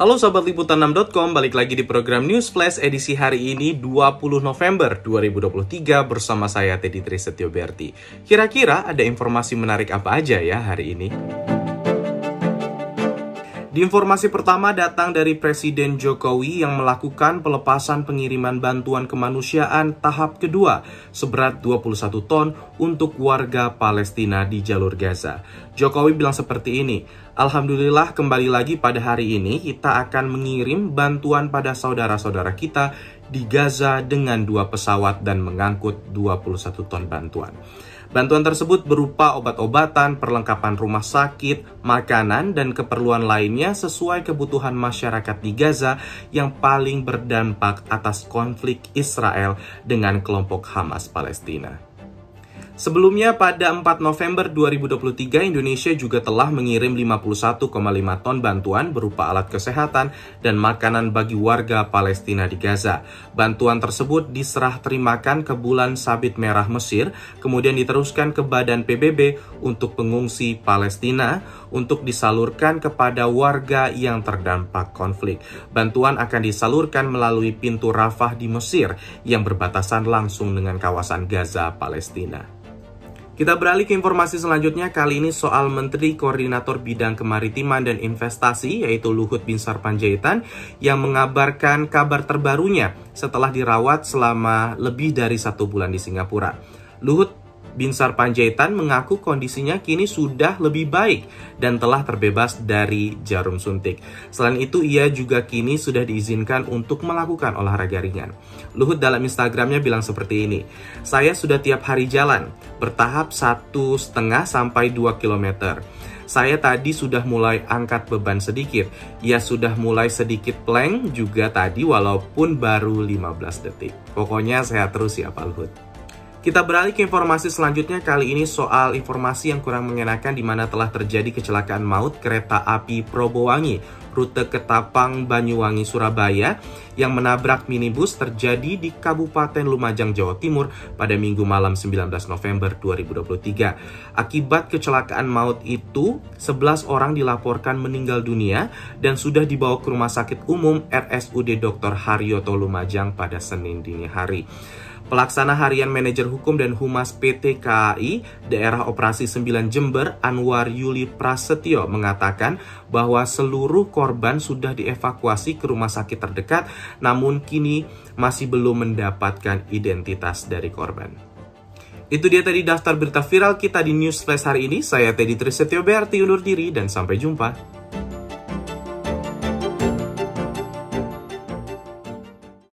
Halo Sobat Liputan6.com, balik lagi di program News Flash edisi hari ini 20 November 2023 bersama saya Teddy Trisetyo Berti. Kira-kira ada informasi menarik apa aja ya hari ini? Di informasi pertama datang dari Presiden Jokowi yang melakukan pelepasan pengiriman bantuan kemanusiaan tahap kedua seberat 21 ton untuk warga Palestina di jalur Gaza. Jokowi bilang seperti ini, Alhamdulillah kembali lagi pada hari ini kita akan mengirim bantuan pada saudara-saudara kita di Gaza dengan dua pesawat dan mengangkut 21 ton bantuan. Bantuan tersebut berupa obat-obatan, perlengkapan rumah sakit, makanan, dan keperluan lainnya sesuai kebutuhan masyarakat di Gaza yang paling berdampak atas konflik Israel dengan kelompok Hamas Palestina. Sebelumnya pada 4 November 2023 Indonesia juga telah mengirim 51,5 ton bantuan berupa alat kesehatan dan makanan bagi warga Palestina di Gaza. Bantuan tersebut diserah terimakan ke Bulan Sabit Merah Mesir, kemudian diteruskan ke Badan PBB untuk pengungsi Palestina untuk disalurkan kepada warga yang terdampak konflik. Bantuan akan disalurkan melalui pintu Rafah di Mesir yang berbatasan langsung dengan kawasan Gaza, Palestina. Kita beralih ke informasi selanjutnya, kali ini soal Menteri Koordinator Bidang Kemaritiman dan Investasi, yaitu Luhut Binsar Panjaitan, yang mengabarkan kabar terbarunya setelah dirawat selama lebih dari satu bulan di Singapura. Luhut Binsar Panjaitan mengaku kondisinya kini sudah lebih baik dan telah terbebas dari jarum suntik. Selain itu, ia juga kini sudah diizinkan untuk melakukan olahraga ringan. Luhut dalam Instagramnya bilang seperti ini, Saya sudah tiap hari jalan, bertahap satu setengah sampai 2 kilometer. Saya tadi sudah mulai angkat beban sedikit. Ia sudah mulai sedikit plank juga tadi walaupun baru 15 detik. Pokoknya sehat terus ya Pak Luhut. Kita beralih ke informasi selanjutnya kali ini soal informasi yang kurang mengenakan di mana telah terjadi kecelakaan maut kereta api Probowangi rute Ketapang Banyuwangi Surabaya yang menabrak minibus terjadi di Kabupaten Lumajang Jawa Timur pada Minggu malam 19 November 2023. Akibat kecelakaan maut itu, 11 orang dilaporkan meninggal dunia dan sudah dibawa ke Rumah Sakit Umum RSUD Dr. Haryoto Lumajang pada Senin dini hari. Pelaksana Harian Manajer Hukum dan Humas PT KAI Daerah Operasi 9 Jember Anwar Yuli Prasetyo mengatakan bahwa seluruh korban sudah dievakuasi ke rumah sakit terdekat namun kini masih belum mendapatkan identitas dari korban. Itu dia tadi daftar berita viral kita di News Flash hari ini. Saya Teddy Trisetyo Berti undur diri dan sampai jumpa.